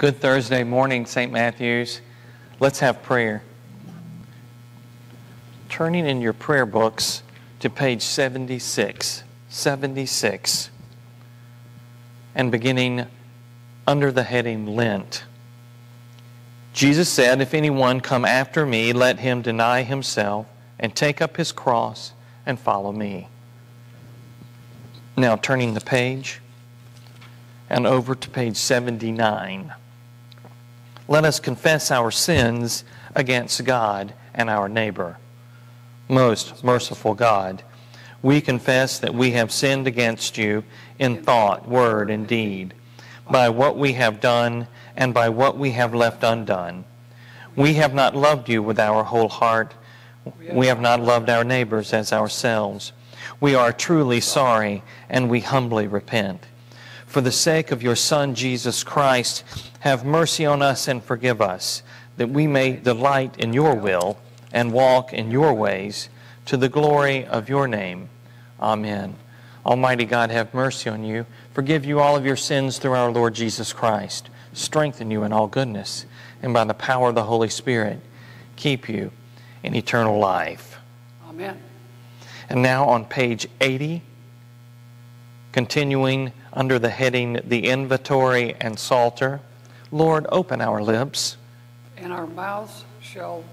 Good Thursday morning, St. Matthews. Let's have prayer. Turning in your prayer books to page 76, 76, and beginning under the heading Lent. Jesus said, If anyone come after me, let him deny himself and take up his cross and follow me. Now, turning the page and over to page 79. Let us confess our sins against God and our neighbor. Most merciful God, we confess that we have sinned against you in thought, word, and deed, by what we have done and by what we have left undone. We have not loved you with our whole heart. We have not loved our neighbors as ourselves. We are truly sorry and we humbly repent. For the sake of your Son, Jesus Christ, have mercy on us and forgive us, that we may delight in your will and walk in your ways to the glory of your name. Amen. Almighty God, have mercy on you, forgive you all of your sins through our Lord Jesus Christ, strengthen you in all goodness, and by the power of the Holy Spirit, keep you in eternal life. Amen. And now on page 80, continuing under the heading The Invitatory and Psalter, Lord, open our lips. And our mouths shall,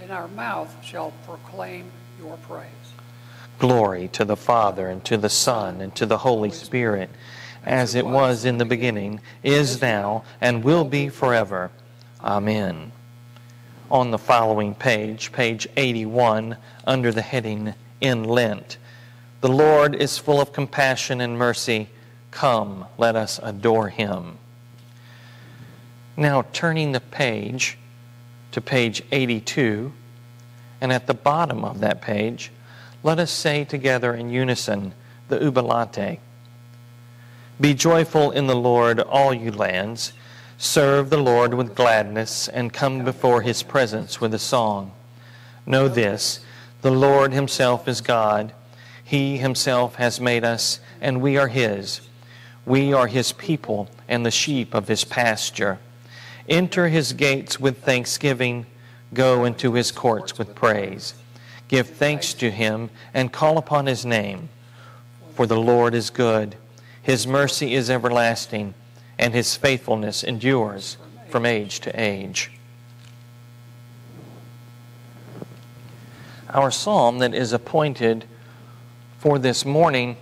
and our mouth shall proclaim your praise. Glory to the Father, and to the Son, and to the Holy Spirit, as it was in the beginning, is now, and will be forever. Amen. On the following page, page 81, under the heading In Lent, the Lord is full of compassion and mercy. Come, let us adore him. Now, turning the page to page 82, and at the bottom of that page, let us say together in unison the Jubilate. Be joyful in the Lord, all you lands. Serve the Lord with gladness, and come before his presence with a song. Know this the Lord himself is God. He himself has made us, and we are his. We are his people and the sheep of his pasture. Enter his gates with thanksgiving, go into his courts with praise. Give thanks to him and call upon his name. For the Lord is good, his mercy is everlasting, and his faithfulness endures from age to age. Our psalm that is appointed for this morning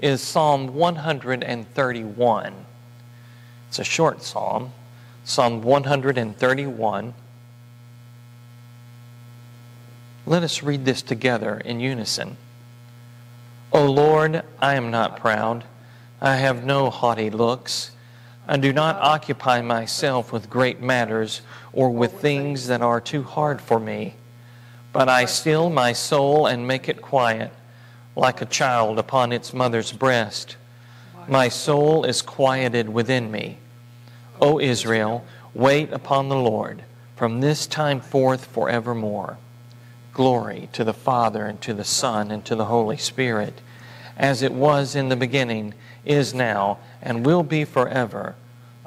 is Psalm 131. It's a short psalm, Psalm 131. Let us read this together in unison. O Lord, I am not proud. I have no haughty looks. I do not occupy myself with great matters or with things that are too hard for me. But I still my soul and make it quiet like a child upon its mother's breast. My soul is quieted within me. O Israel, wait upon the Lord from this time forth forevermore. Glory to the Father, and to the Son, and to the Holy Spirit, as it was in the beginning, is now, and will be forever.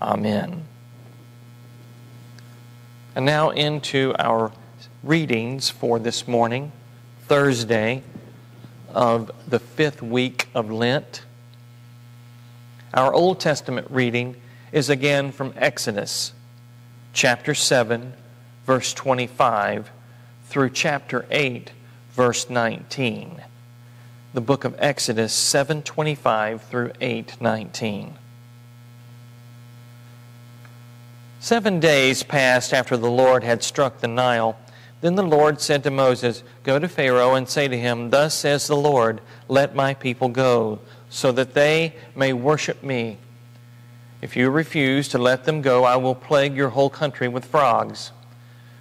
Amen. And now into our readings for this morning, Thursday, of the fifth week of Lent. Our Old Testament reading is again from Exodus chapter 7, verse 25, through chapter 8, verse 19. The book of Exodus 7:25 through 8:19. Seven days passed after the Lord had struck the Nile then the Lord said to Moses, Go to Pharaoh and say to him, Thus says the Lord, Let my people go, so that they may worship me. If you refuse to let them go, I will plague your whole country with frogs.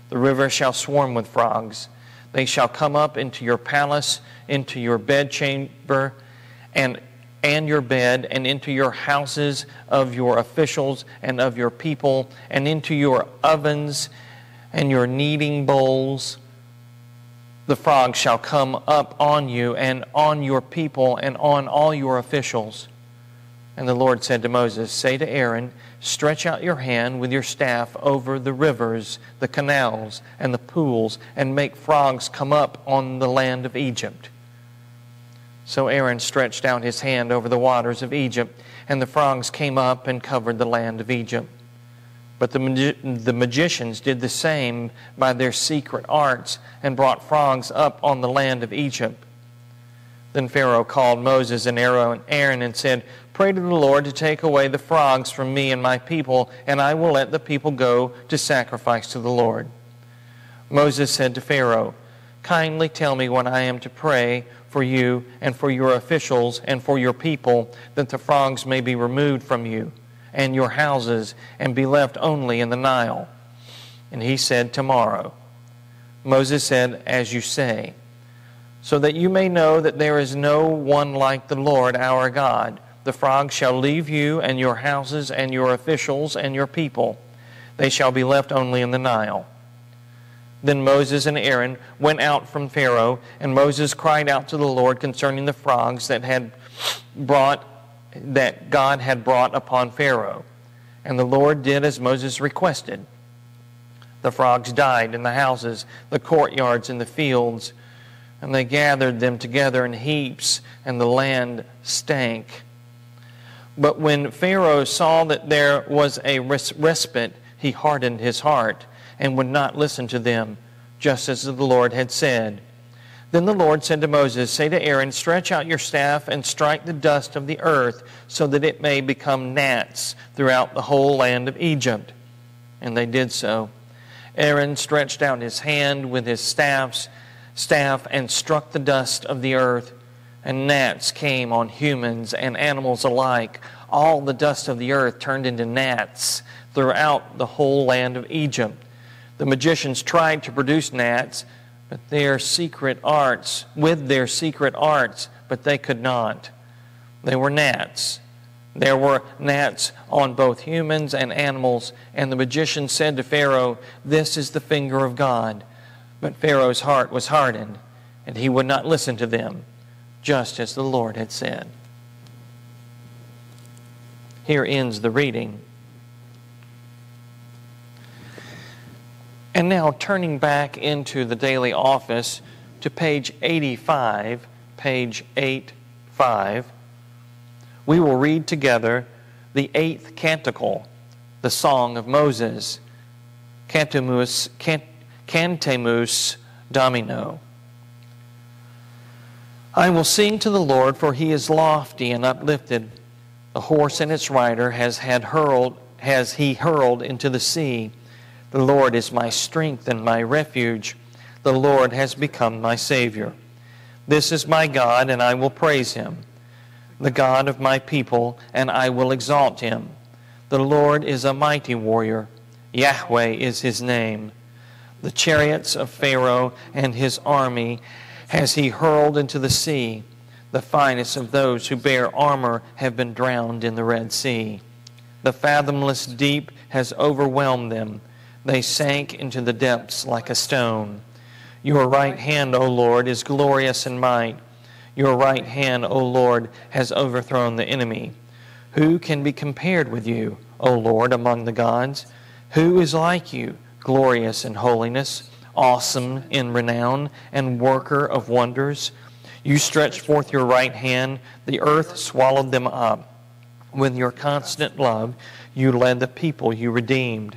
The river shall swarm with frogs. They shall come up into your palace, into your bedchamber, and and your bed, and into your houses of your officials and of your people, and into your ovens and your kneading bowls. The frogs shall come up on you and on your people and on all your officials. And the Lord said to Moses, Say to Aaron, Stretch out your hand with your staff over the rivers, the canals, and the pools, and make frogs come up on the land of Egypt. So Aaron stretched out his hand over the waters of Egypt, and the frogs came up and covered the land of Egypt. But the, magi- the magicians did the same by their secret arts, and brought frogs up on the land of Egypt. Then Pharaoh called Moses and Aaron and said, Pray to the Lord to take away the frogs from me and my people, and I will let the people go to sacrifice to the Lord. Moses said to Pharaoh, Kindly tell me when I am to pray for you and for your officials and for your people, that the frogs may be removed from you and your houses and be left only in the Nile. And he said, Tomorrow. Moses said, As you say so that you may know that there is no one like the Lord our God. The frogs shall leave you and your houses and your officials and your people. They shall be left only in the Nile. Then Moses and Aaron went out from Pharaoh, and Moses cried out to the Lord concerning the frogs that had brought that God had brought upon Pharaoh. And the Lord did as Moses requested. The frogs died in the houses, the courtyards, and the fields and they gathered them together in heaps, and the land stank. But when Pharaoh saw that there was a respite, he hardened his heart and would not listen to them, just as the Lord had said. Then the Lord said to Moses, Say to Aaron, Stretch out your staff and strike the dust of the earth, so that it may become gnats throughout the whole land of Egypt. And they did so. Aaron stretched out his hand with his staffs staff and struck the dust of the earth, and gnats came on humans and animals alike. All the dust of the earth turned into gnats throughout the whole land of Egypt. The magicians tried to produce gnats, but their secret arts, with their secret arts, but they could not. They were gnats. There were gnats on both humans and animals, and the magician said to Pharaoh, This is the finger of God. But Pharaoh's heart was hardened, and he would not listen to them, just as the Lord had said. Here ends the reading. And now, turning back into the daily office to page 85, page 85, we will read together the eighth canticle, the Song of Moses. Cantamus, cant, Cantamus Domino. I will sing to the Lord, for he is lofty and uplifted. The horse and its rider has had hurled has he hurled into the sea. The Lord is my strength and my refuge. The Lord has become my Savior. This is my God, and I will praise him, the God of my people, and I will exalt him. The Lord is a mighty warrior. Yahweh is his name the chariots of Pharaoh and his army has he hurled into the sea. The finest of those who bear armor have been drowned in the Red Sea. The fathomless deep has overwhelmed them. They sank into the depths like a stone. Your right hand, O Lord, is glorious in might. Your right hand, O Lord, has overthrown the enemy. Who can be compared with you, O Lord, among the gods? Who is like you? Glorious in holiness, awesome in renown, and worker of wonders. You stretched forth your right hand, the earth swallowed them up. With your constant love, you led the people you redeemed.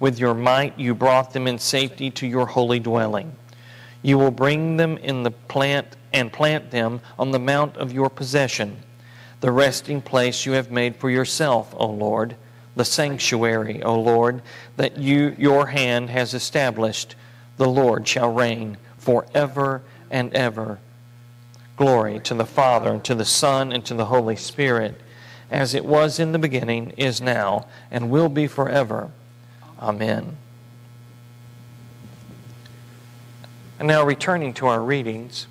With your might, you brought them in safety to your holy dwelling. You will bring them in the plant and plant them on the mount of your possession, the resting place you have made for yourself, O Lord the sanctuary, O Lord, that you your hand has established. The Lord shall reign forever and ever. Glory to the Father, and to the Son, and to the Holy Spirit, as it was in the beginning, is now, and will be forever. Amen. And now, returning to our readings,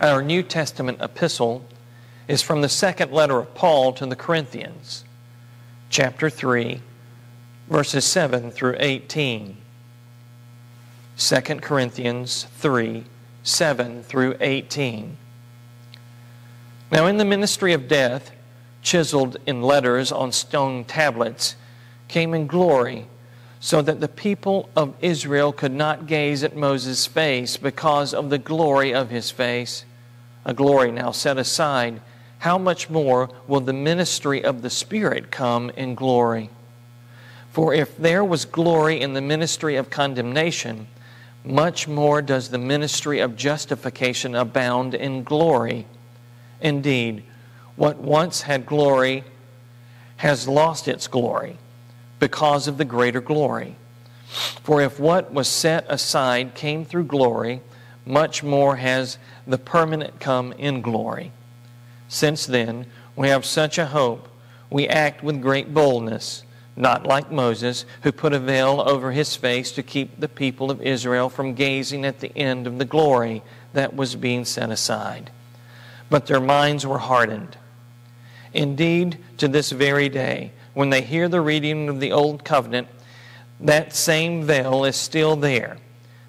our New Testament epistle is from the second letter of Paul to the Corinthians chapter 3, verses 7 through 18. 2 Corinthians 3, 7 through 18. Now, in the ministry of death, chiseled in letters on stone tablets, came in glory, so that the people of Israel could not gaze at Moses' face because of the glory of his face, a glory now set aside. How much more will the ministry of the Spirit come in glory? For if there was glory in the ministry of condemnation, much more does the ministry of justification abound in glory. Indeed, what once had glory has lost its glory because of the greater glory. For if what was set aside came through glory, much more has the permanent come in glory. Since then, we have such a hope, we act with great boldness not like Moses, who put a veil over his face to keep the people of Israel from gazing at the end of the glory that was being set aside. But their minds were hardened. Indeed, to this very day, when they hear the reading of the Old Covenant, that same veil is still there,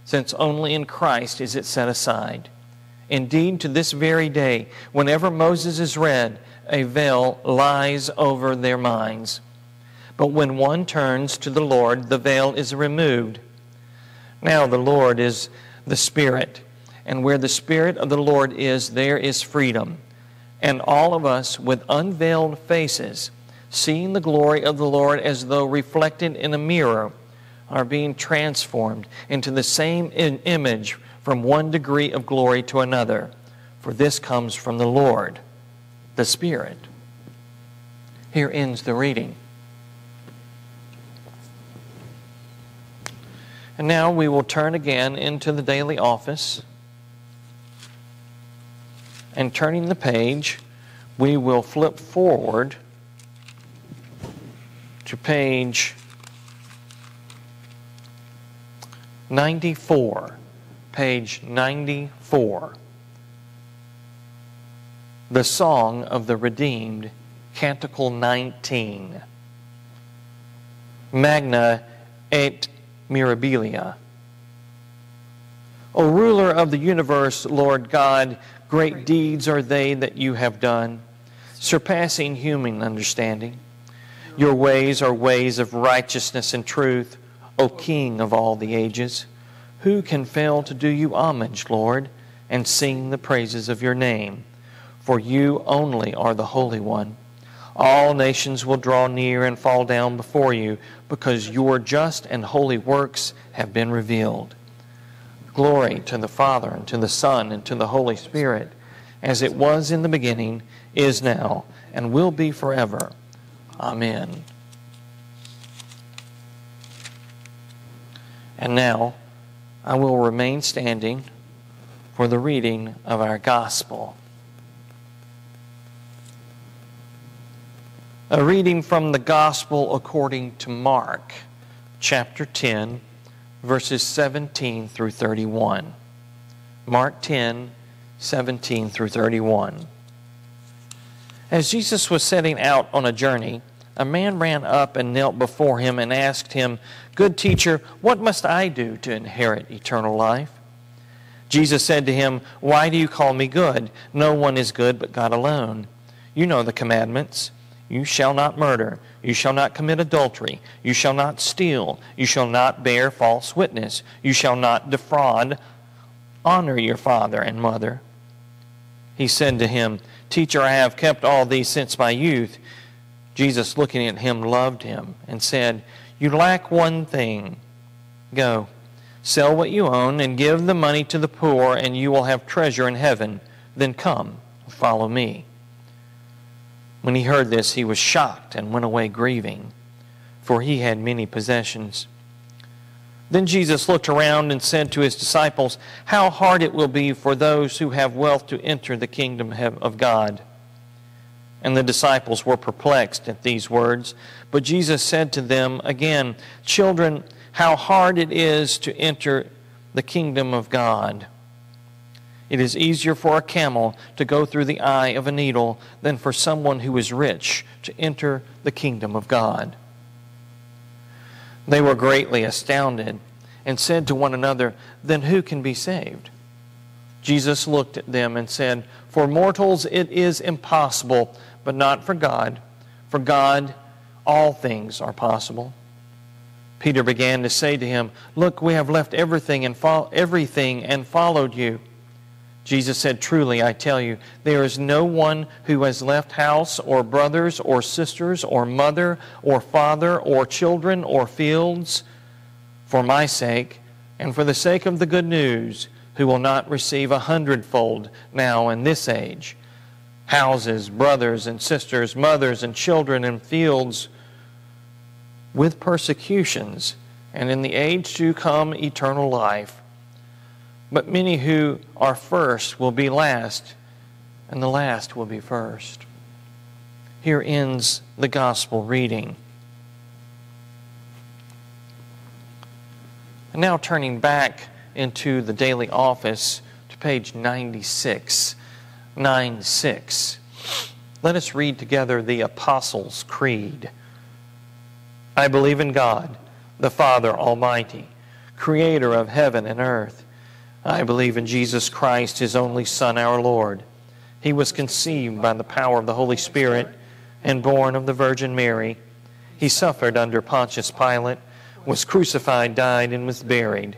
since only in Christ is it set aside. Indeed, to this very day, whenever Moses is read, a veil lies over their minds. But when one turns to the Lord, the veil is removed. Now the Lord is the Spirit, and where the Spirit of the Lord is, there is freedom. And all of us, with unveiled faces, seeing the glory of the Lord as though reflected in a mirror, are being transformed into the same image from one degree of glory to another. For this comes from the Lord, the Spirit. Here ends the reading. And now we will turn again into the daily office. And turning the page, we will flip forward to page 94. Page 94. The Song of the Redeemed, Canticle 19. Magna et mirabilia. O ruler of the universe, Lord God, great deeds are they that you have done, surpassing human understanding. Your ways are ways of righteousness and truth, O King of all the ages. Who can fail to do you homage, Lord, and sing the praises of your name? For you only are the Holy One. All nations will draw near and fall down before you, because your just and holy works have been revealed. Glory to the Father, and to the Son, and to the Holy Spirit, as it was in the beginning, is now, and will be forever. Amen. And now, I will remain standing for the reading of our gospel. A reading from the Gospel according to Mark, chapter 10, verses 17 through 31. Mark 10, 17 through 31. As Jesus was setting out on a journey, a man ran up and knelt before him and asked him, Good teacher, what must I do to inherit eternal life? Jesus said to him, Why do you call me good? No one is good but God alone. You know the commandments. You shall not murder. You shall not commit adultery. You shall not steal. You shall not bear false witness. You shall not defraud. Honor your father and mother. He said to him, Teacher, I have kept all these since my youth. Jesus, looking at him, loved him and said, You lack one thing. Go, sell what you own and give the money to the poor, and you will have treasure in heaven. Then come, follow me. When he heard this, he was shocked and went away grieving, for he had many possessions. Then Jesus looked around and said to his disciples, How hard it will be for those who have wealth to enter the kingdom of God. And the disciples were perplexed at these words. But Jesus said to them again, Children, how hard it is to enter the kingdom of God. It is easier for a camel to go through the eye of a needle than for someone who is rich to enter the kingdom of God. They were greatly astounded and said to one another, Then who can be saved? Jesus looked at them and said, For mortals it is impossible, but not for God. For God, all things are possible. Peter began to say to him, Look, we have left everything and, fo- everything and followed you. Jesus said, Truly, I tell you, there is no one who has left house or brothers or sisters or mother or father or children or fields for my sake and for the sake of the good news who will not receive a hundredfold now in this age houses, brothers and sisters, mothers and children and fields with persecutions, and in the age to come eternal life. But many who are first will be last, and the last will be first. Here ends the gospel reading. And now turning back into the daily office to page 96. 9 6. Let us read together the Apostles' Creed. I believe in God, the Father Almighty, creator of heaven and earth. I believe in Jesus Christ, his only Son, our Lord. He was conceived by the power of the Holy Spirit and born of the Virgin Mary. He suffered under Pontius Pilate, was crucified, died, and was buried.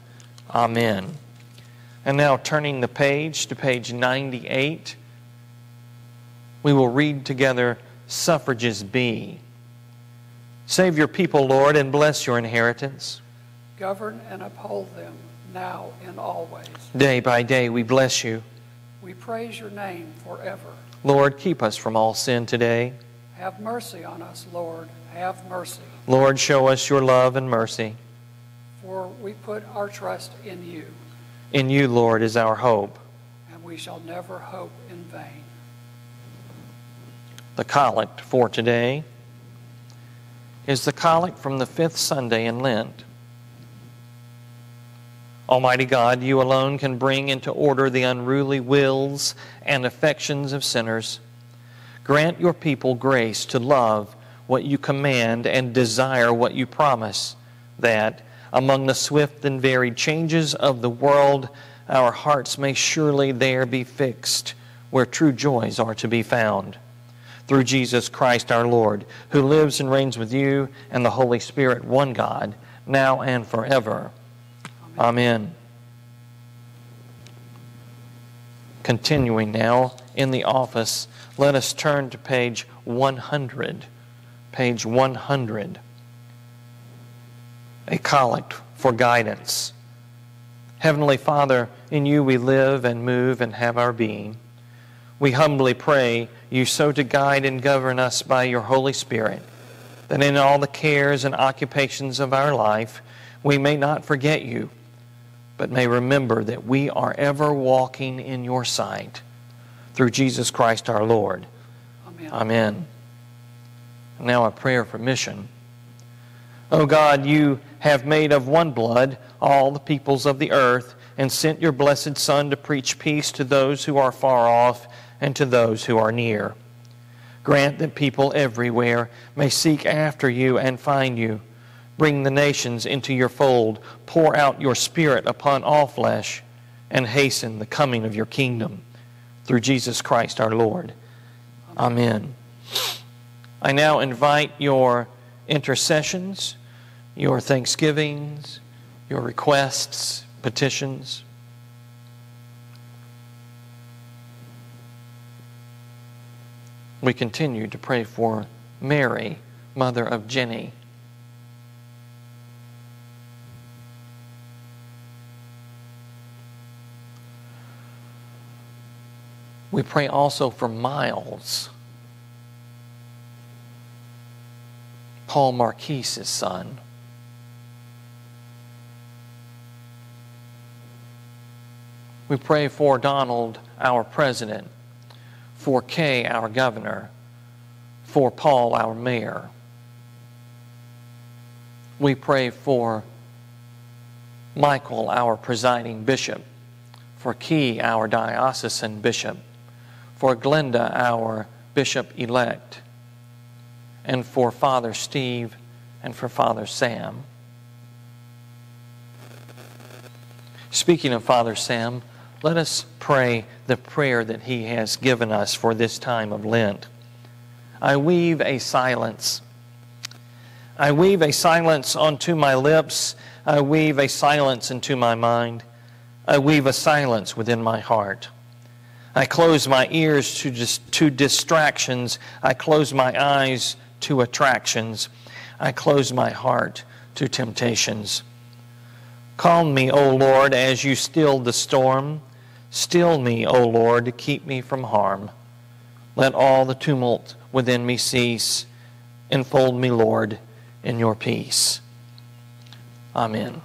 Amen. And now, turning the page to page 98, we will read together Suffrages B. Save your people, Lord, and bless your inheritance. Govern and uphold them now and always. Day by day we bless you. We praise your name forever. Lord, keep us from all sin today. Have mercy on us, Lord. Have mercy. Lord, show us your love and mercy. For we put our trust in you. In you, Lord, is our hope. And we shall never hope in vain. The collect for today is the collect from the fifth Sunday in Lent. Almighty God, you alone can bring into order the unruly wills and affections of sinners. Grant your people grace to love what you command and desire what you promise, that, among the swift and varied changes of the world, our hearts may surely there be fixed where true joys are to be found. Through Jesus Christ our Lord, who lives and reigns with you and the Holy Spirit, one God, now and forever. Amen. Continuing now in the office, let us turn to page 100. Page 100. A collect for guidance. Heavenly Father, in you we live and move and have our being. We humbly pray you so to guide and govern us by your Holy Spirit, that in all the cares and occupations of our life we may not forget you but may remember that we are ever walking in your sight through Jesus Christ our Lord. Amen. Amen. Now a prayer for mission. O God, you have made of one blood all the peoples of the earth and sent your blessed Son to preach peace to those who are far off and to those who are near. Grant that people everywhere may seek after you and find you Bring the nations into your fold. Pour out your Spirit upon all flesh, and hasten the coming of your kingdom. Through Jesus Christ our Lord. Amen. I now invite your intercessions, your thanksgivings, your requests, petitions. We continue to pray for Mary, mother of Jenny. We pray also for Miles, Paul Marquise's son. We pray for Donald, our president, for Kay, our governor, for Paul, our mayor. We pray for Michael, our presiding bishop, for Kee, our diocesan bishop, for Glenda, our bishop elect, and for Father Steve and for Father Sam. Speaking of Father Sam, let us pray the prayer that he has given us for this time of Lent. I weave a silence. I weave a silence onto my lips. I weave a silence into my mind. I weave a silence within my heart. I close my ears to, dis- to distractions. I close my eyes to attractions. I close my heart to temptations. Calm me, O Lord, as you stilled the storm. Still me, O Lord, to keep me from harm. Let all the tumult within me cease. Enfold me, Lord, in your peace. Amen.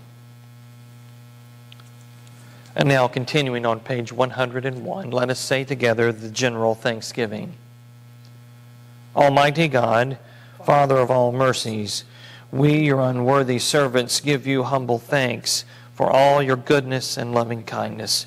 And now, continuing on page 101, let us say together the general thanksgiving. Almighty God, Father of all mercies, we, your unworthy servants, give you humble thanks for all your goodness and loving kindness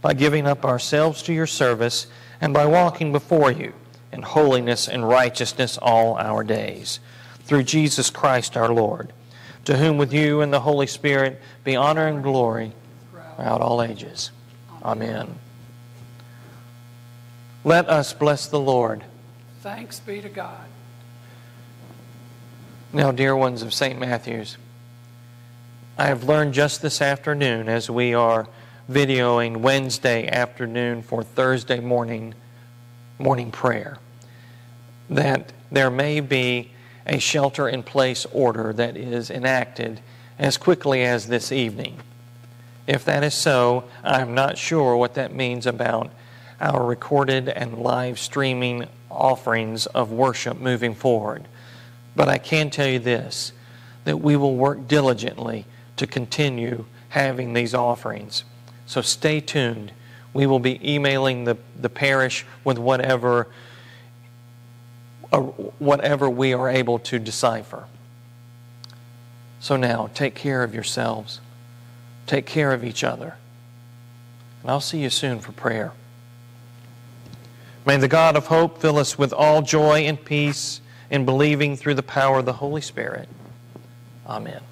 by giving up ourselves to your service and by walking before you in holiness and righteousness all our days. Through Jesus Christ our Lord to whom with you and the Holy Spirit be honor and glory throughout all ages. Amen. Let us bless the Lord. Thanks be to God. Now, dear ones of St. Matthew's, I have learned just this afternoon as we are videoing Wednesday afternoon for Thursday morning morning prayer that there may be a shelter in place order that is enacted as quickly as this evening. If that is so, I'm not sure what that means about our recorded and live streaming offerings of worship moving forward. But I can tell you this that we will work diligently to continue having these offerings. So stay tuned. We will be emailing the, the parish with whatever uh, whatever we are able to decipher. So now, take care of yourselves. Take care of each other. And I'll see you soon for prayer. May the God of hope fill us with all joy and peace in believing through the power of the Holy Spirit. Amen.